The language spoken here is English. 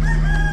Woohoo!